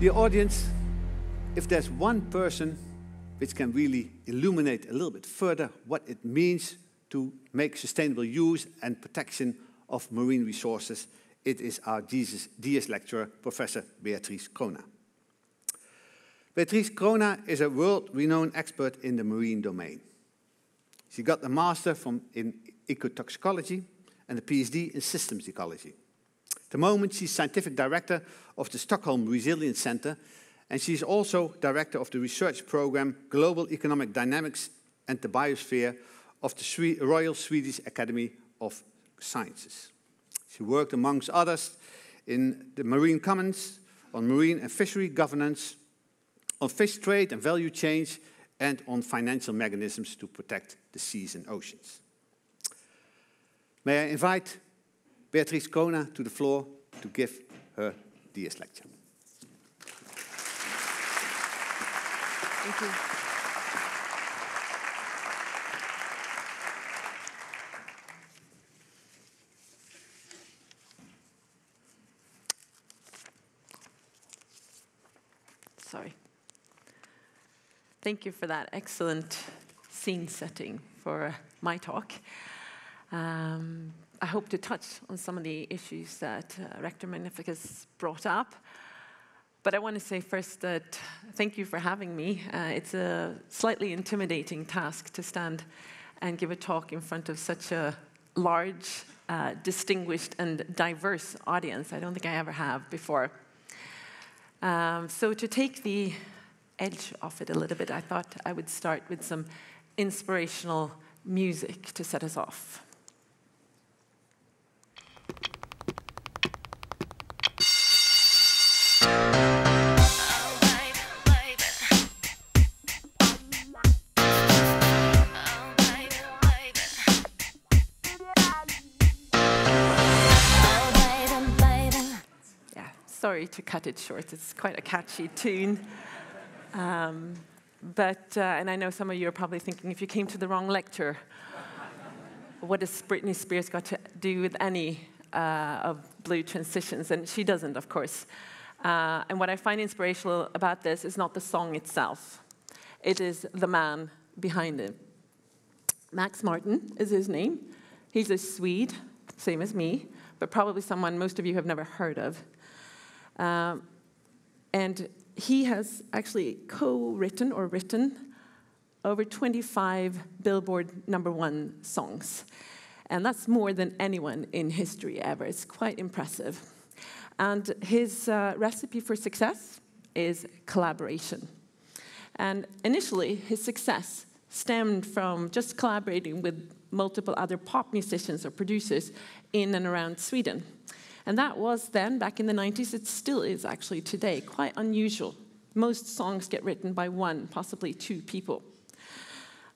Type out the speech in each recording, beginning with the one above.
Dear audience, if there's one person which can really illuminate a little bit further what it means to make sustainable use and protection of marine resources, it is our Dies lecturer, Professor Beatrice Crona. Beatrice Crona is a world-renowned expert in the marine domain. She got a master from, in ecotoxicology and a PhD in systems ecology. The moment, she's scientific director of the Stockholm Resilience Center, and she's also director of the research program Global Economic Dynamics and the Biosphere of the Royal Swedish Academy of Sciences. She worked, amongst others, in the Marine Commons, on marine and fishery governance, on fish trade and value change, and on financial mechanisms to protect the seas and oceans. May I invite Beatrice Crona to the floor to give her Dies lecture. Thank you. Sorry. Thank you for that excellent scene setting for my talk. Um, I hope to touch on some of the issues that uh, Rector Magnificus brought up. But I want to say first that thank you for having me. Uh, it's a slightly intimidating task to stand and give a talk in front of such a large, uh, distinguished, and diverse audience. I don't think I ever have before. Um, so, to take the edge off it a little bit, I thought I would start with some inspirational music to set us off. Sorry to cut it short. It's quite a catchy tune. Um, but, uh, and I know some of you are probably thinking, if you came to the wrong lecture, what has Britney Spears got to do with any uh, of blue transitions? And she doesn't, of course. Uh, and what I find inspirational about this is not the song itself, it is the man behind it. Max Martin is his name. He's a Swede, same as me, but probably someone most of you have never heard of. Um, and he has actually co written or written over 25 Billboard number one songs. And that's more than anyone in history ever. It's quite impressive. And his uh, recipe for success is collaboration. And initially, his success stemmed from just collaborating with multiple other pop musicians or producers in and around Sweden. And that was then, back in the 90s, it still is actually today, quite unusual. Most songs get written by one, possibly two people.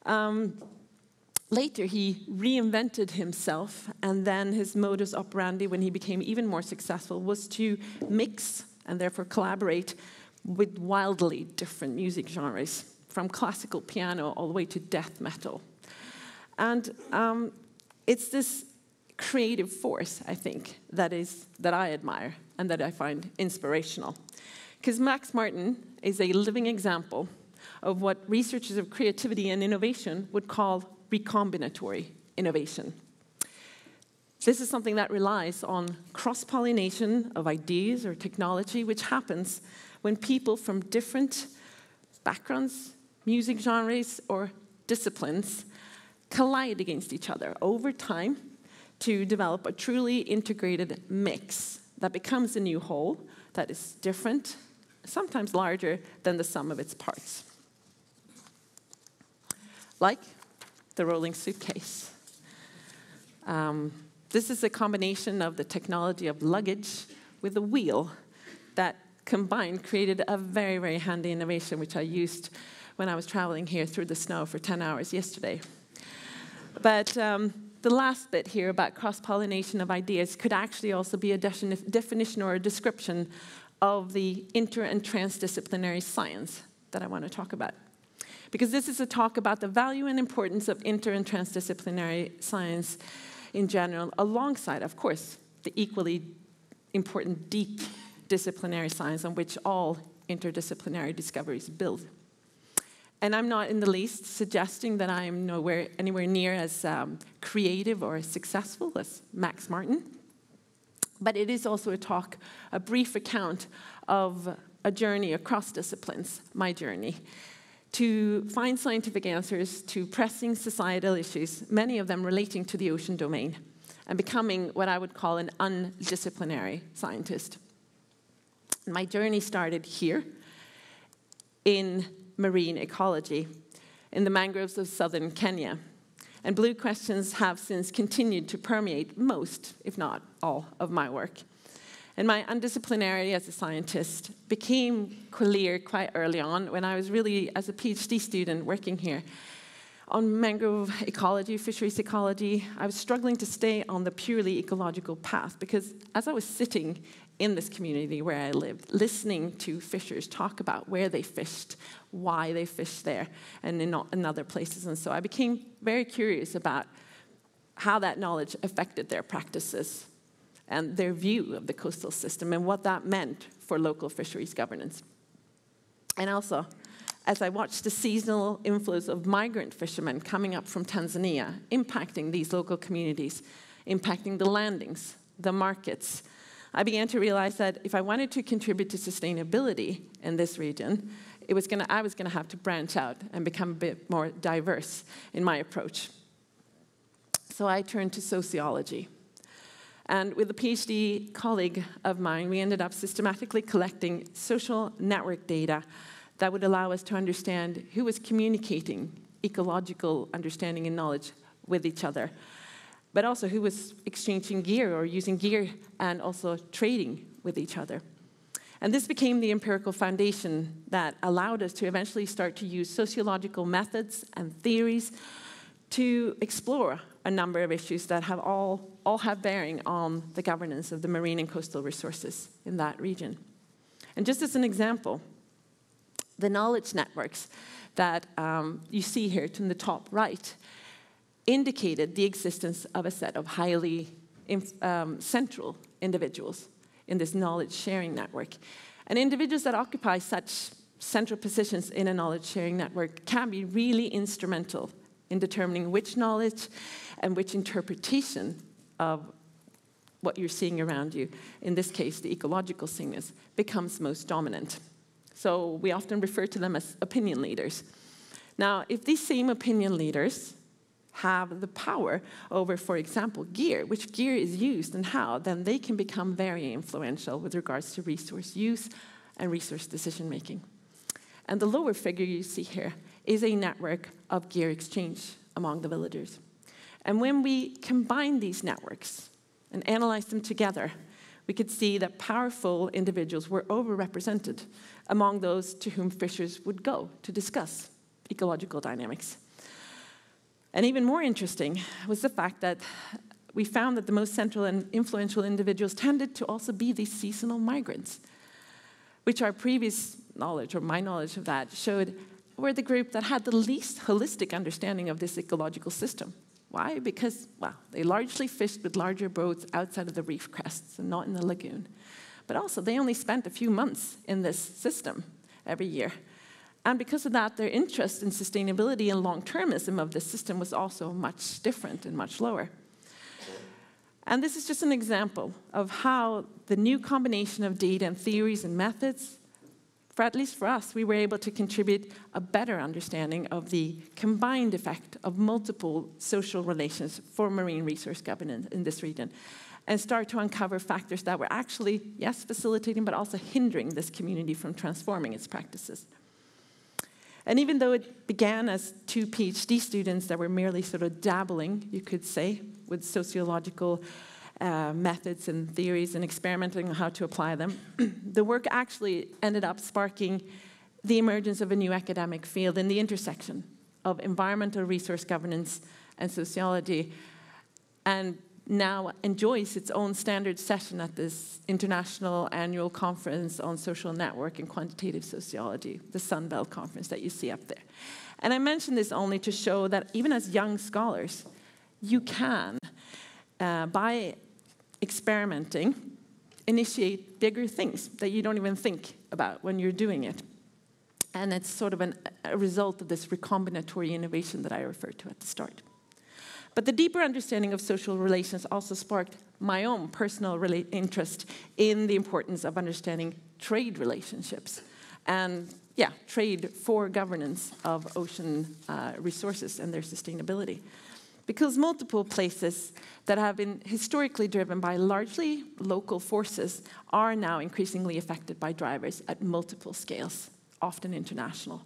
Um, later, he reinvented himself, and then his modus operandi, when he became even more successful, was to mix and therefore collaborate with wildly different music genres, from classical piano all the way to death metal. And um, it's this creative force, I think, that, is, that I admire and that I find inspirational. Because Max Martin is a living example of what researchers of creativity and innovation would call recombinatory innovation. This is something that relies on cross pollination of ideas or technology, which happens when people from different backgrounds, music genres, or disciplines collide against each other over time to develop a truly integrated mix that becomes a new whole that is different, sometimes larger than the sum of its parts. Like the rolling suitcase. Um, this is a combination of the technology of luggage with a wheel that combined created a very, very handy innovation, which I used when I was traveling here through the snow for 10 hours yesterday. But um, the last bit here about cross pollination of ideas could actually also be a definition or a description of the inter and transdisciplinary science that I want to talk about. Because this is a talk about the value and importance of inter and transdisciplinary science in general, alongside, of course, the equally important deep disciplinary science on which all interdisciplinary discoveries build. And I'm not in the least suggesting that I'm nowhere, anywhere near as um, creative or as successful as Max Martin. But it is also a talk, a brief account of a journey across disciplines, my journey, to find scientific answers to pressing societal issues, many of them relating to the ocean domain, and becoming what I would call an undisciplinary scientist. My journey started here in marine ecology in the mangroves of southern Kenya. And blue questions have since continued to permeate most, if not all, of my work. And my undisciplinarity as a scientist became clear quite early on when I was really, as a PhD student working here, on mangrove ecology, fisheries ecology, I was struggling to stay on the purely ecological path because as I was sitting in this community where I lived, listening to fishers talk about where they fished, why they fished there, and in, in other places. And so I became very curious about how that knowledge affected their practices and their view of the coastal system and what that meant for local fisheries governance. And also, as I watched the seasonal inflows of migrant fishermen coming up from Tanzania, impacting these local communities, impacting the landings, the markets, I began to realize that if I wanted to contribute to sustainability in this region, it was gonna, I was going to have to branch out and become a bit more diverse in my approach. So I turned to sociology. And with a PhD colleague of mine, we ended up systematically collecting social network data that would allow us to understand who was communicating ecological understanding and knowledge with each other but also who was exchanging gear or using gear and also trading with each other. And this became the empirical foundation that allowed us to eventually start to use sociological methods and theories to explore a number of issues that have all, all have bearing on the governance of the marine and coastal resources in that region. And just as an example, the knowledge networks that um, you see here in the top right indicated the existence of a set of highly um, central individuals in this knowledge sharing network. And individuals that occupy such central positions in a knowledge sharing network can be really instrumental in determining which knowledge and which interpretation of what you're seeing around you, in this case, the ecological signals, becomes most dominant. So we often refer to them as opinion leaders. Now, if these same opinion leaders have the power over, for example, gear, which gear is used and how, then they can become very influential with regards to resource use and resource decision making. And the lower figure you see here is a network of gear exchange among the villagers. And when we combine these networks and analyze them together, we could see that powerful individuals were overrepresented among those to whom fishers would go to discuss ecological dynamics. And even more interesting was the fact that we found that the most central and influential individuals tended to also be these seasonal migrants, which our previous knowledge, or my knowledge of that, showed were the group that had the least holistic understanding of this ecological system. Why? Because, well, they largely fished with larger boats outside of the reef crests and not in the lagoon. But also, they only spent a few months in this system every year. And because of that, their interest in sustainability and long termism of the system was also much different and much lower. And this is just an example of how the new combination of data and theories and methods, for at least for us, we were able to contribute a better understanding of the combined effect of multiple social relations for marine resource governance in this region and start to uncover factors that were actually, yes, facilitating, but also hindering this community from transforming its practices. And even though it began as two PhD students that were merely sort of dabbling, you could say, with sociological uh, methods and theories and experimenting on how to apply them, the work actually ended up sparking the emergence of a new academic field in the intersection of environmental resource governance and sociology. And now enjoys its own standard session at this international annual conference on social network and quantitative sociology, the Sunbelt conference that you see up there. And I mention this only to show that even as young scholars, you can, uh, by experimenting, initiate bigger things that you don't even think about when you're doing it. And it's sort of an, a result of this recombinatory innovation that I referred to at the start. But the deeper understanding of social relations also sparked my own personal interest in the importance of understanding trade relationships and, yeah, trade for governance of ocean uh, resources and their sustainability. Because multiple places that have been historically driven by largely local forces are now increasingly affected by drivers at multiple scales, often international.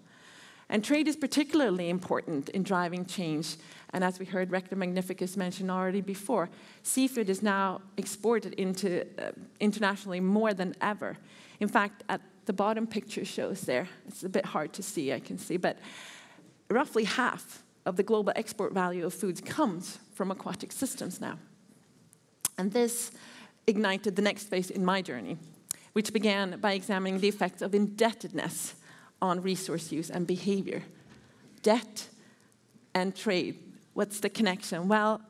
And trade is particularly important in driving change. And as we heard Rector Magnificus mention already before, seafood is now exported into, uh, internationally more than ever. In fact, at the bottom picture shows there, it's a bit hard to see, I can see, but roughly half of the global export value of foods comes from aquatic systems now. And this ignited the next phase in my journey, which began by examining the effects of indebtedness on resource use and behavior. Debt and trade, what's the connection? Well,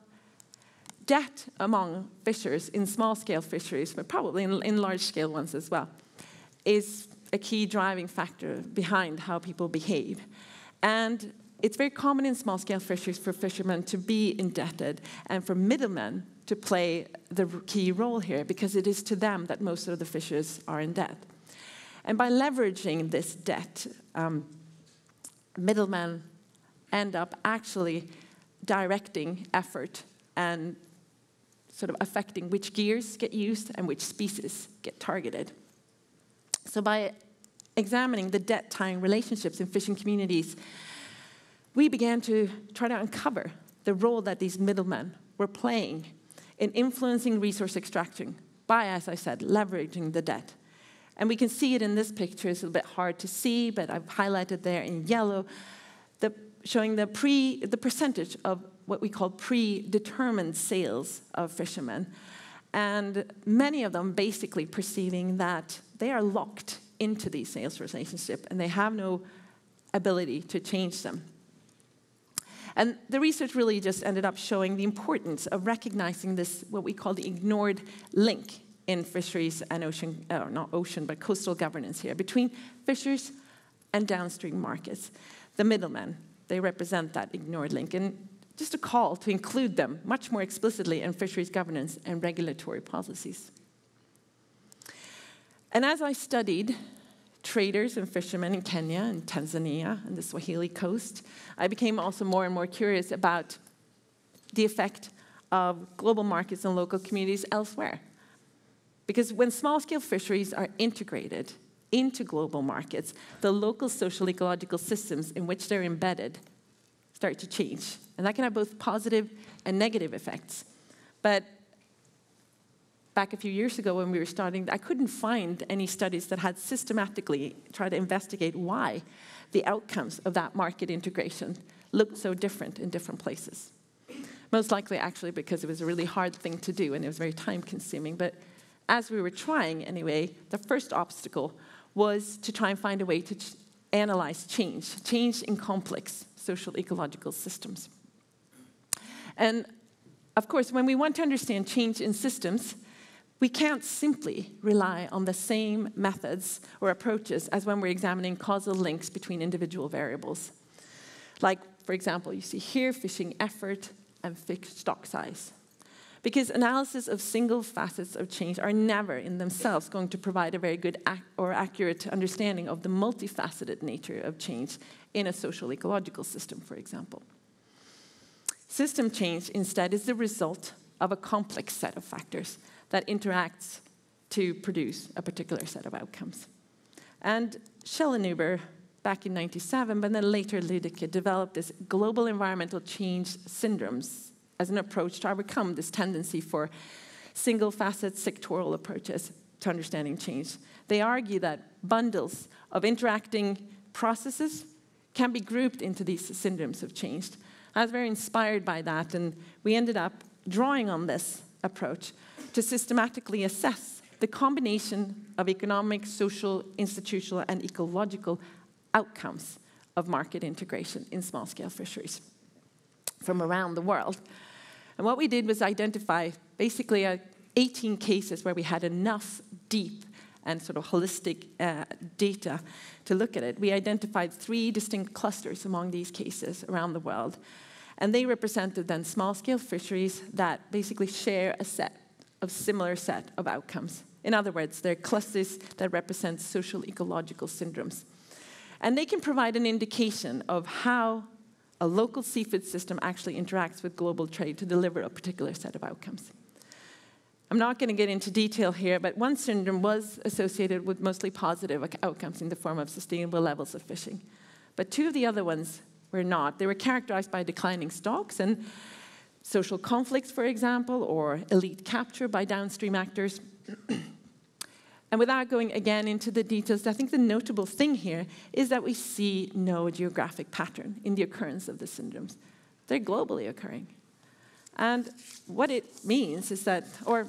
debt among fishers in small scale fisheries, but probably in, in large scale ones as well, is a key driving factor behind how people behave. And it's very common in small scale fisheries for fishermen to be indebted and for middlemen to play the key role here because it is to them that most of the fishers are in debt. And by leveraging this debt, um, middlemen end up actually directing effort and sort of affecting which gears get used and which species get targeted. So by examining the debt tying relationships in fishing communities, we began to try to uncover the role that these middlemen were playing in influencing resource extraction by, as I said, leveraging the debt. And we can see it in this picture. It's a little bit hard to see, but I've highlighted there in yellow, the, showing the, pre, the percentage of what we call predetermined sales of fishermen. And many of them basically perceiving that they are locked into these sales relationship and they have no ability to change them. And the research really just ended up showing the importance of recognizing this, what we call the ignored link in fisheries and ocean, uh, not ocean, but coastal governance here, between fishers and downstream markets. The middlemen, they represent that ignored link. And just a call to include them much more explicitly in fisheries governance and regulatory policies. And as I studied traders and fishermen in Kenya and Tanzania and the Swahili coast, I became also more and more curious about the effect of global markets and local communities elsewhere. Because when small scale fisheries are integrated into global markets, the local social ecological systems in which they're embedded start to change. And that can have both positive and negative effects. But back a few years ago when we were starting, I couldn't find any studies that had systematically tried to investigate why the outcomes of that market integration looked so different in different places. Most likely, actually, because it was a really hard thing to do and it was very time consuming. But as we were trying anyway, the first obstacle was to try and find a way to ch analyze change, change in complex social ecological systems. And of course, when we want to understand change in systems, we can't simply rely on the same methods or approaches as when we're examining causal links between individual variables. Like, for example, you see here fishing effort and fish stock size. Because analysis of single facets of change are never in themselves going to provide a very good ac or accurate understanding of the multifaceted nature of change in a social ecological system, for example. System change, instead, is the result of a complex set of factors that interacts to produce a particular set of outcomes. And Schellnhuber, back in 97, but then later Lüdeke, developed this global environmental change syndromes as an approach to overcome this tendency for single facet sectoral approaches to understanding change. They argue that bundles of interacting processes can be grouped into these syndromes of change. I was very inspired by that, and we ended up drawing on this approach to systematically assess the combination of economic, social, institutional, and ecological outcomes of market integration in small scale fisheries from around the world. And what we did was identify basically uh, 18 cases where we had enough deep and sort of holistic uh, data to look at it, we identified three distinct clusters among these cases around the world. And they represented then small scale fisheries that basically share a set of similar set of outcomes. In other words, they're clusters that represent social ecological syndromes. And they can provide an indication of how a local seafood system actually interacts with global trade to deliver a particular set of outcomes. I'm not going to get into detail here, but one syndrome was associated with mostly positive outcomes in the form of sustainable levels of fishing. But two of the other ones were not. They were characterized by declining stocks and social conflicts, for example, or elite capture by downstream actors. and without going again into the details, I think the notable thing here is that we see no geographic pattern in the occurrence of the syndromes. They're globally occurring. And what it means is that, or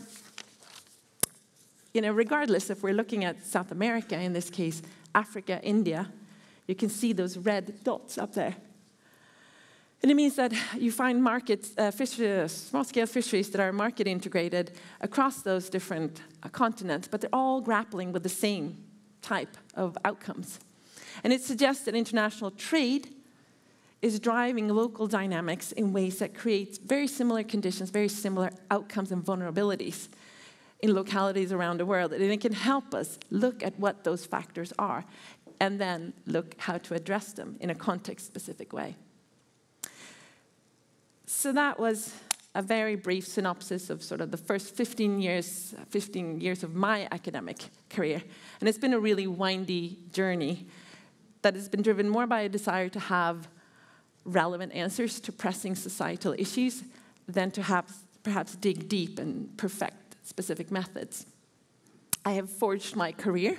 you know, regardless if we're looking at South America, in this case, Africa, India, you can see those red dots up there. And it means that you find markets, uh, uh, small-scale fisheries that are market integrated across those different uh, continents, but they're all grappling with the same type of outcomes. And it suggests that international trade is driving local dynamics in ways that create very similar conditions, very similar outcomes and vulnerabilities in localities around the world. And it can help us look at what those factors are and then look how to address them in a context-specific way. So that was a very brief synopsis of sort of the first 15 years, 15 years of my academic career. And it's been a really windy journey that has been driven more by a desire to have relevant answers to pressing societal issues than to have perhaps dig deep and perfect specific methods. I have forged my career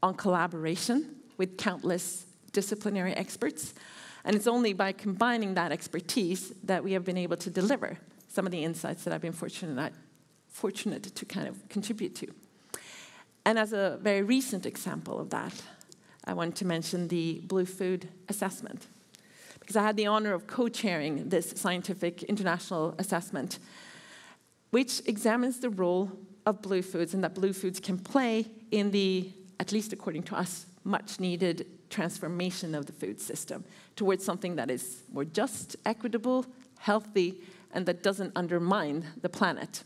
on collaboration with countless disciplinary experts and it's only by combining that expertise that we have been able to deliver some of the insights that I've been fortunate, fortunate to kind of contribute to. And as a very recent example of that, I want to mention the Blue Food Assessment. Because I had the honor of co chairing this scientific international assessment, which examines the role of blue foods and that blue foods can play in the, at least according to us, much needed transformation of the food system towards something that is more just, equitable, healthy, and that doesn't undermine the planet.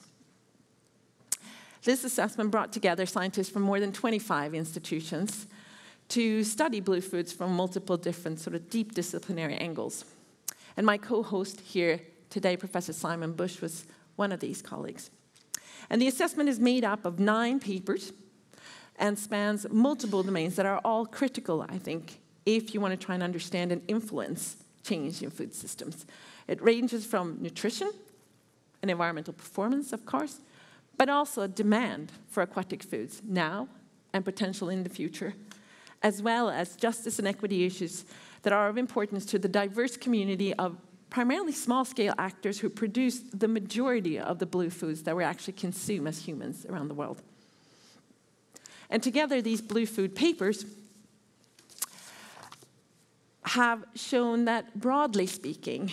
This assessment brought together scientists from more than 25 institutions to study blue foods from multiple different sort of deep disciplinary angles. And my co-host here today, Professor Simon Bush, was one of these colleagues. And the assessment is made up of nine papers and spans multiple domains that are all critical, I think, if you want to try and understand and influence change in food systems. It ranges from nutrition and environmental performance, of course, but also demand for aquatic foods now and potential in the future, as well as justice and equity issues that are of importance to the diverse community of primarily small scale actors who produce the majority of the blue foods that we actually consume as humans around the world. And together, these blue food papers have shown that, broadly speaking,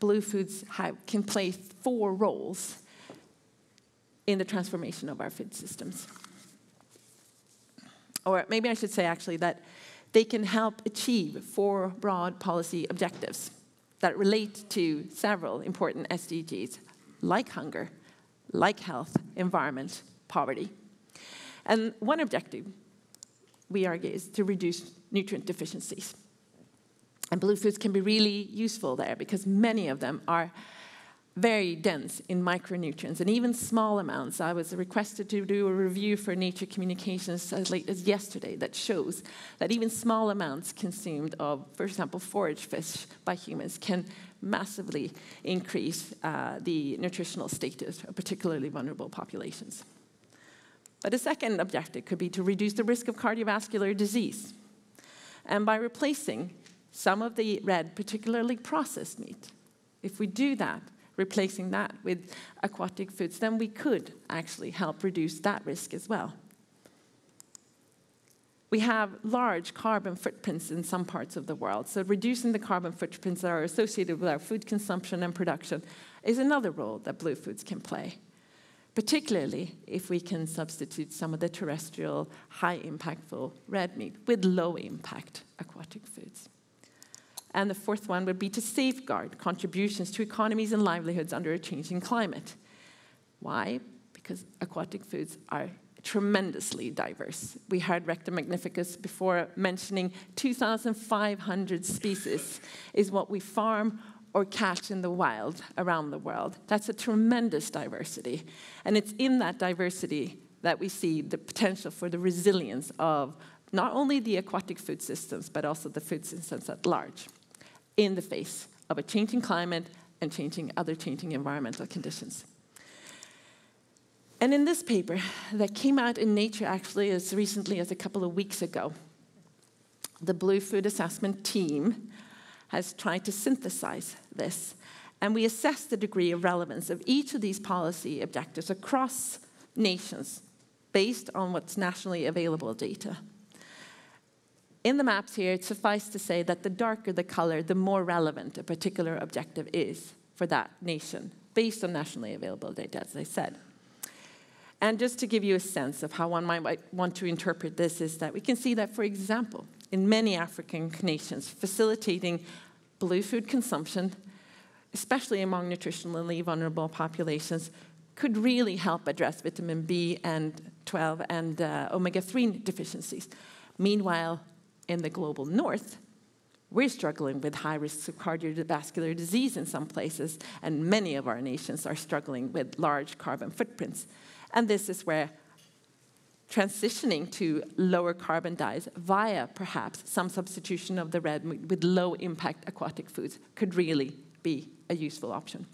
blue foods have, can play four roles in the transformation of our food systems. Or maybe I should say, actually, that they can help achieve four broad policy objectives that relate to several important SDGs, like hunger, like health, environment, poverty. And one objective, we argue, is to reduce nutrient deficiencies. And blue foods can be really useful there because many of them are very dense in micronutrients and even small amounts. I was requested to do a review for Nature Communications as late as yesterday that shows that even small amounts consumed of, for example, forage fish by humans can massively increase uh, the nutritional status of particularly vulnerable populations. But a second objective could be to reduce the risk of cardiovascular disease. And by replacing some of the red, particularly processed meat, if we do that, replacing that with aquatic foods, then we could actually help reduce that risk as well. We have large carbon footprints in some parts of the world, so reducing the carbon footprints that are associated with our food consumption and production is another role that blue foods can play. Particularly if we can substitute some of the terrestrial, high impactful red meat with low impact aquatic foods. And the fourth one would be to safeguard contributions to economies and livelihoods under a changing climate. Why? Because aquatic foods are tremendously diverse. We heard Rector Magnificus before mentioning 2,500 species is what we farm or catch in the wild around the world. That's a tremendous diversity. And it's in that diversity that we see the potential for the resilience of not only the aquatic food systems, but also the food systems at large in the face of a changing climate and changing other changing environmental conditions. And in this paper that came out in Nature actually as recently as a couple of weeks ago, the Blue Food Assessment team has tried to synthesize this. And we assess the degree of relevance of each of these policy objectives across nations based on what's nationally available data. In the maps here, it suffices to say that the darker the color, the more relevant a particular objective is for that nation, based on nationally available data, as I said. And just to give you a sense of how one might want to interpret this, is that we can see that, for example, in many African nations, facilitating blue food consumption, especially among nutritionally vulnerable populations, could really help address vitamin B and 12 and uh, omega 3 deficiencies. Meanwhile, in the global north, we're struggling with high risks of cardiovascular disease in some places, and many of our nations are struggling with large carbon footprints. And this is where transitioning to lower carbon diets via perhaps some substitution of the red with low impact aquatic foods could really be a useful option.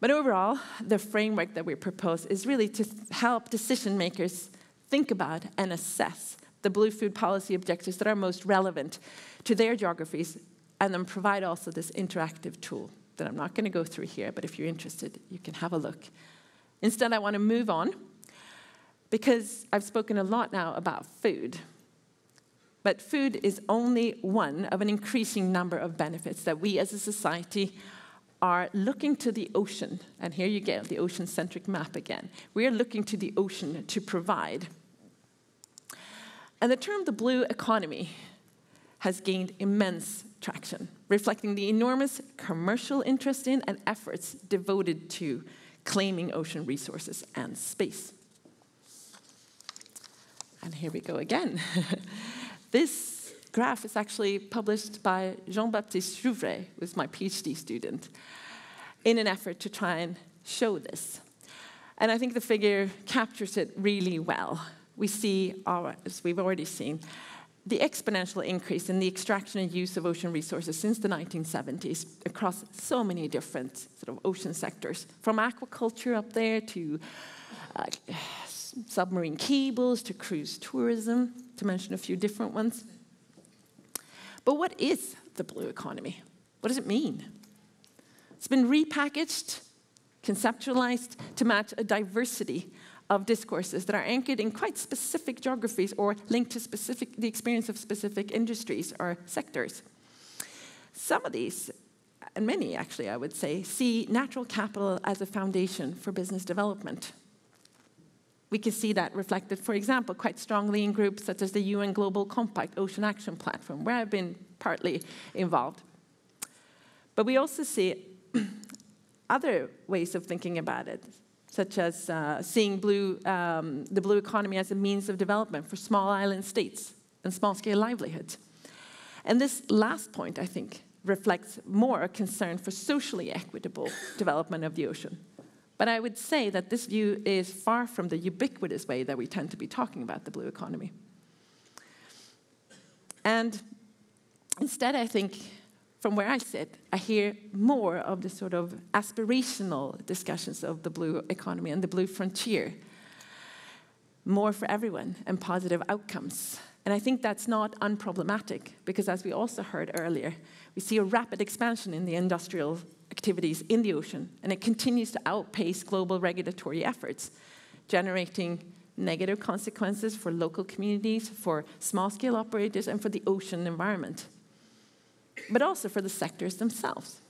But overall, the framework that we propose is really to help decision makers think about and assess the blue food policy objectives that are most relevant to their geographies and then provide also this interactive tool that I'm not going to go through here, but if you're interested, you can have a look. Instead, I want to move on because I've spoken a lot now about food. But food is only one of an increasing number of benefits that we as a society are looking to the ocean, and here you get the ocean centric map again. We are looking to the ocean to provide. And the term the blue economy has gained immense traction, reflecting the enormous commercial interest in and efforts devoted to claiming ocean resources and space. And here we go again. this graph is actually published by Jean-Baptiste Jouffray, who is my PhD student, in an effort to try and show this. And I think the figure captures it really well. We see, as we've already seen, the exponential increase in the extraction and use of ocean resources since the 1970s across so many different sort of ocean sectors, from aquaculture up there to uh, submarine cables to cruise tourism, to mention a few different ones. But what is the blue economy? What does it mean? It's been repackaged, conceptualized to match a diversity of discourses that are anchored in quite specific geographies or linked to specific, the experience of specific industries or sectors. Some of these, and many actually, I would say, see natural capital as a foundation for business development. We can see that reflected, for example, quite strongly in groups such as the UN Global Compact Ocean Action Platform, where I've been partly involved. But we also see other ways of thinking about it, such as uh, seeing blue, um, the blue economy as a means of development for small island states and small scale livelihoods. And this last point, I think, reflects more a concern for socially equitable development of the ocean. But I would say that this view is far from the ubiquitous way that we tend to be talking about the blue economy. And instead, I think, from where I sit, I hear more of the sort of aspirational discussions of the blue economy and the blue frontier. More for everyone and positive outcomes. And I think that's not unproblematic because, as we also heard earlier, we see a rapid expansion in the industrial activities in the ocean, and it continues to outpace global regulatory efforts, generating negative consequences for local communities, for small scale operators, and for the ocean environment, but also for the sectors themselves.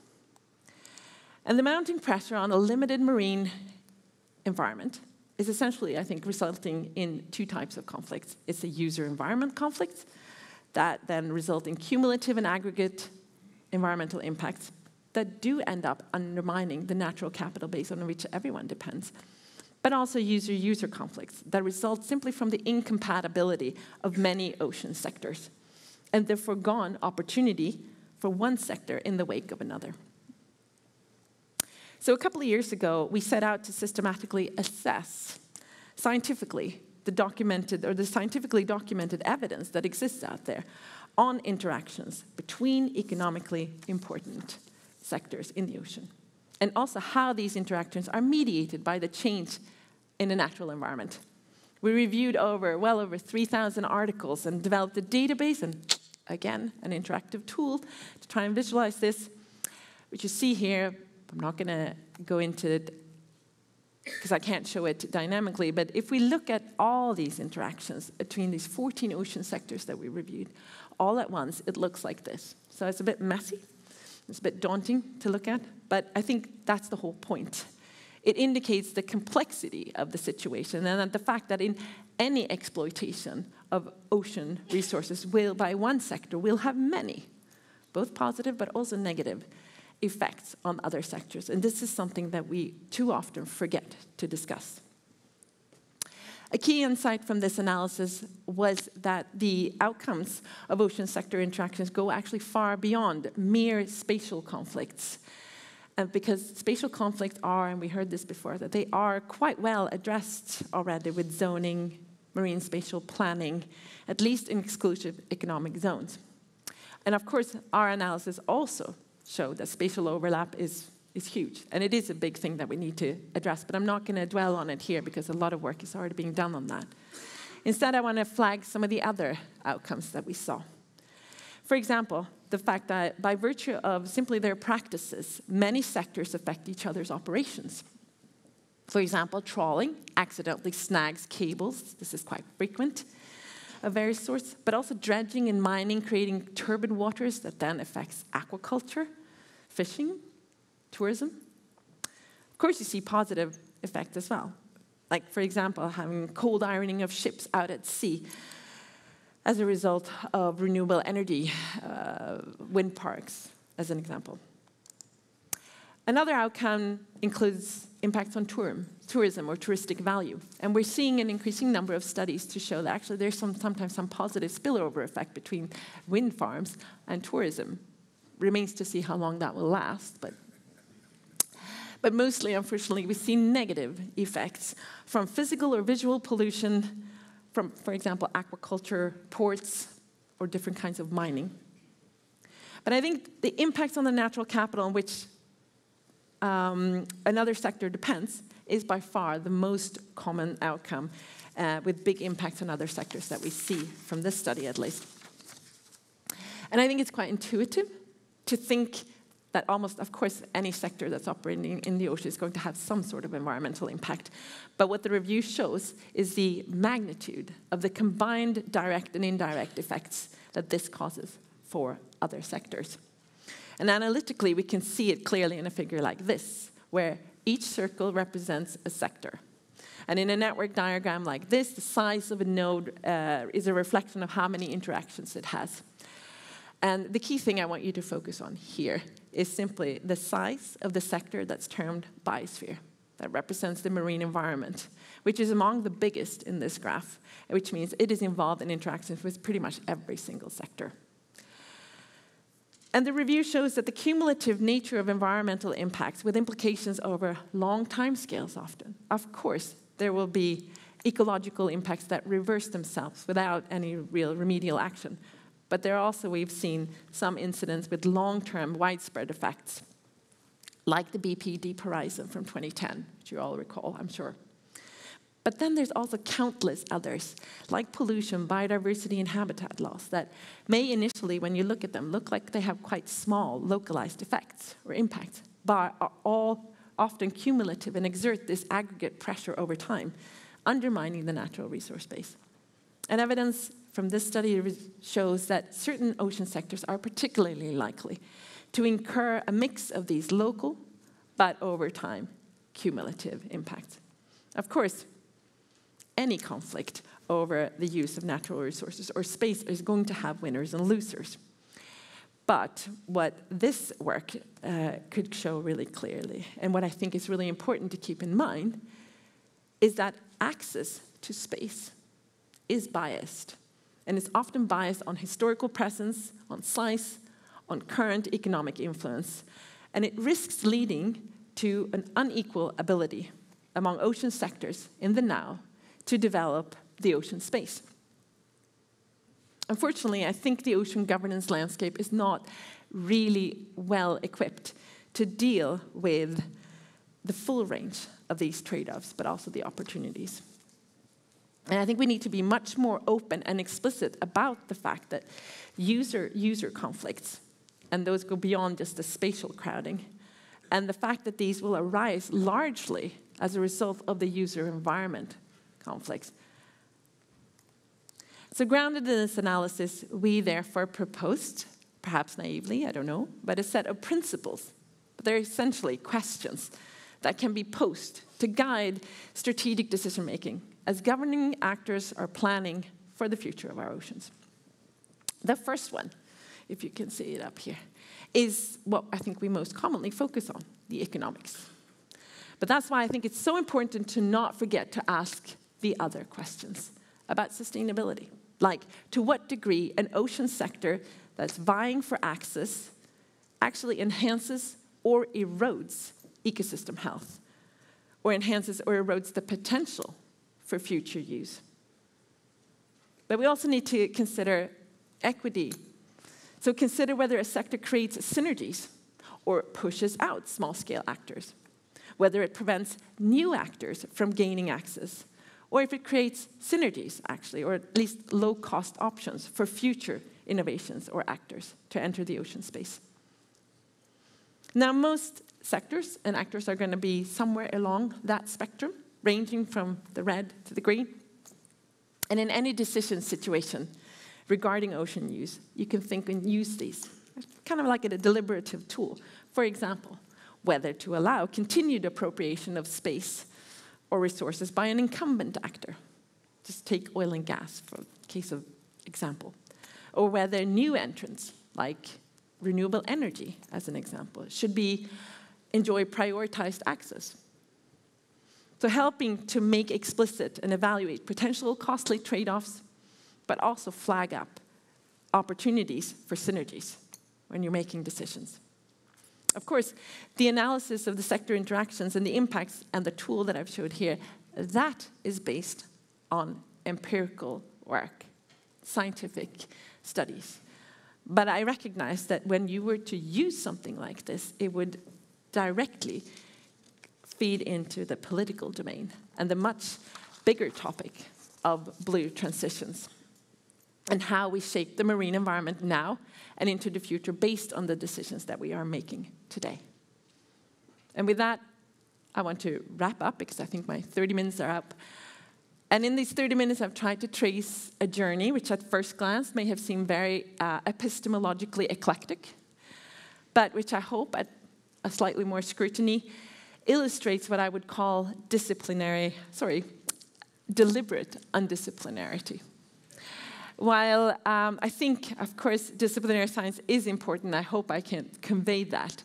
And the mounting pressure on a limited marine environment is essentially, I think, resulting in two types of conflicts. It's a user environment conflict that then result in cumulative and aggregate environmental impacts that do end up undermining the natural capital base on which everyone depends. But also user user conflicts that result simply from the incompatibility of many ocean sectors and the foregone opportunity for one sector in the wake of another. So, a couple of years ago, we set out to systematically assess scientifically the documented or the scientifically documented evidence that exists out there on interactions between economically important sectors in the ocean, and also how these interactions are mediated by the change in the natural environment. We reviewed over well over 3,000 articles and developed a database and again an interactive tool to try and visualize this, which you see here I'm not going to go into it because I can't show it dynamically, but if we look at all these interactions between these 14 ocean sectors that we reviewed, all at once, it looks like this. So it's a bit messy, it's a bit daunting to look at, but I think that's the whole point. It indicates the complexity of the situation and the fact that in any exploitation of ocean resources will, by one sector, will have many, both positive but also negative effects on other sectors. And this is something that we too often forget to discuss. A key insight from this analysis was that the outcomes of ocean sector interactions go actually far beyond mere spatial conflicts. And because spatial conflicts are, and we heard this before, that they are quite well addressed already with zoning, marine spatial planning, at least in exclusive economic zones. And of course, our analysis also showed that spatial overlap is, is huge. And it is a big thing that we need to address, but I'm not going to dwell on it here because a lot of work is already being done on that. Instead, I want to flag some of the other outcomes that we saw. For example, the fact that by virtue of simply their practices, many sectors affect each other's operations. For example, trawling accidentally snags cables. This is quite frequent of various sorts, but also dredging and mining, creating turbid waters that then affects aquaculture, fishing, tourism. Of course, you see positive effects as well. Like, for example, having cold ironing of ships out at sea as a result of renewable energy, uh, wind parks, as an example. Another outcome includes impacts on tourism, tourism or touristic value. And we're seeing an increasing number of studies to show that actually there's some, sometimes some positive spillover effect between wind farms and tourism. Remains to see how long that will last, but but mostly, unfortunately, we see negative effects from physical or visual pollution, from, for example, aquaculture, ports, or different kinds of mining. But I think the impacts on the natural capital on which um, another sector depends is by far the most common outcome uh, with big impacts on other sectors that we see from this study at least. And I think it's quite intuitive to think that almost, of course, any sector that's operating in the ocean is going to have some sort of environmental impact. But what the review shows is the magnitude of the combined direct and indirect effects that this causes for other sectors. And analytically, we can see it clearly in a figure like this, where each circle represents a sector. And in a network diagram like this, the size of a node uh, is a reflection of how many interactions it has. And the key thing I want you to focus on here is simply the size of the sector that's termed biosphere, that represents the marine environment, which is among the biggest in this graph, which means it is involved in interactions with pretty much every single sector. And the review shows that the cumulative nature of environmental impacts with implications over long time scales often. Of course, there will be ecological impacts that reverse themselves without any real remedial action. But there also, we've seen some incidents with long term widespread effects, like the BP Deep Horizon from 2010, which you all recall, I'm sure. But then there's also countless others, like pollution, biodiversity, and habitat loss, that may initially, when you look at them, look like they have quite small, localized effects or impacts, but are all often cumulative and exert this aggregate pressure over time, undermining the natural resource base. And evidence from this study shows that certain ocean sectors are particularly likely to incur a mix of these local, but over time, cumulative impacts. Of course, any conflict over the use of natural resources or space is going to have winners and losers. But what this work uh, could show really clearly, and what I think is really important to keep in mind, is that access to space is biased. And is often biased on historical presence, on size, on current economic influence. And it risks leading to an unequal ability among ocean sectors in the now to develop the ocean space. Unfortunately, I think the ocean governance landscape is not really well equipped to deal with the full range of these trade offs, but also the opportunities. And I think we need to be much more open and explicit about the fact that user user conflicts, and those go beyond just the spatial crowding, and the fact that these will arise largely as a result of the user environment conflicts, so, grounded in this analysis, we therefore proposed, perhaps naively, I don't know, but a set of principles. But they're essentially questions that can be posed to guide strategic decision making as governing actors are planning for the future of our oceans. The first one, if you can see it up here, is what I think we most commonly focus on the economics. But that's why I think it's so important to not forget to ask the other questions about sustainability. Like, to what degree an ocean sector that's vying for access actually enhances or erodes ecosystem health, or enhances or erodes the potential for future use. But we also need to consider equity. So consider whether a sector creates synergies or pushes out small scale actors, whether it prevents new actors from gaining access, or if it creates synergies, actually, or at least low cost options for future innovations or actors to enter the ocean space. Now, most sectors and actors are going to be somewhere along that spectrum, ranging from the red to the green. And in any decision situation regarding ocean use, you can think and use these kind of like a deliberative tool. For example, whether to allow continued appropriation of space or resources by an incumbent actor. Just take oil and gas for case of example. Or whether new entrants, like renewable energy as an example, should be enjoy prioritized access. So helping to make explicit and evaluate potential costly trade-offs, but also flag up opportunities for synergies when you're making decisions. Of course, the analysis of the sector interactions and the impacts and the tool that I've showed here, that is based on empirical work, scientific studies. But I recognize that when you were to use something like this, it would directly feed into the political domain and the much bigger topic of blue transitions and how we shape the marine environment now and into the future based on the decisions that we are making today. And with that, I want to wrap up because I think my 30 minutes are up. And in these 30 minutes, I've tried to trace a journey which at first glance may have seemed very uh, epistemologically eclectic, but which I hope at a slightly more scrutiny illustrates what I would call disciplinary, sorry, deliberate undisciplinarity. While um, I think, of course, disciplinary science is important, I hope I can convey that.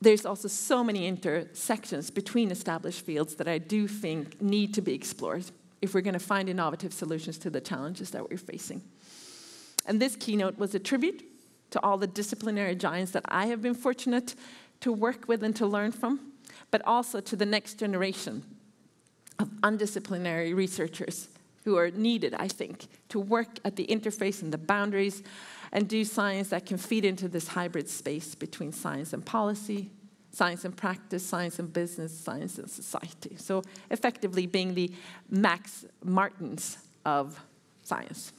There's also so many intersections between established fields that I do think need to be explored if we're going to find innovative solutions to the challenges that we're facing. And this keynote was a tribute to all the disciplinary giants that I have been fortunate to work with and to learn from, but also to the next generation of undisciplinary researchers who are needed, I think, to work at the interface and the boundaries and do science that can feed into this hybrid space between science and policy, science and practice, science and business, science and society. So, effectively, being the Max Martins of science.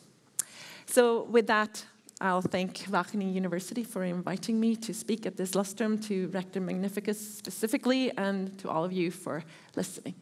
So, with that, I'll thank Wageningen University for inviting me to speak at this lustrum, to Rector Magnificus specifically, and to all of you for listening.